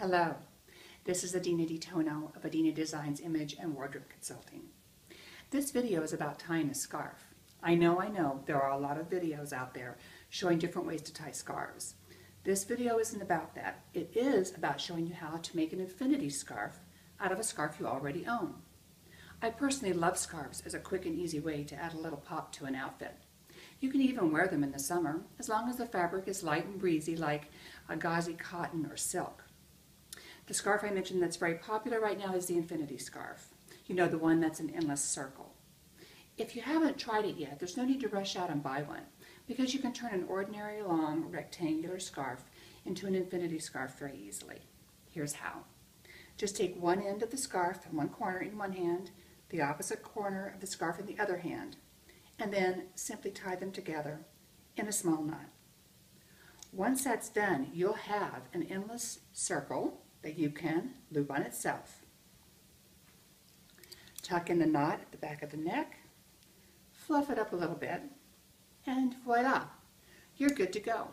Hello, this is Adena DiTonno of Adena Designs Image and Wardrobe Consulting. This video is about tying a scarf. I know, I know, there are a lot of videos out there showing different ways to tie scarves. This video isn't about that. It is about showing you how to make an infinity scarf out of a scarf you already own. I personally love scarves as a quick and easy way to add a little pop to an outfit. You can even wear them in the summer as long as the fabric is light and breezy like a gauzy cotton or silk. The scarf I mentioned that's very popular right now is the infinity scarf. You know, the one that's an endless circle. If you haven't tried it yet, there's no need to rush out and buy one because you can turn an ordinary long rectangular scarf into an infinity scarf very easily. Here's how. Just take one end of the scarf and one corner in one hand, the opposite corner of the scarf in the other hand, and then simply tie them together in a small knot. Once that's done, you'll have an endless circle that you can loop on itself. Tuck in the knot at the back of the neck, fluff it up a little bit, and voila, you're good to go.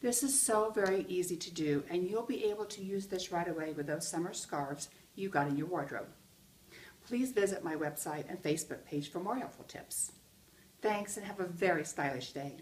This is so very easy to do, and you'll be able to use this right away with those summer scarves you got in your wardrobe. Please visit my website and Facebook page for more helpful tips. Thanks, and have a very stylish day.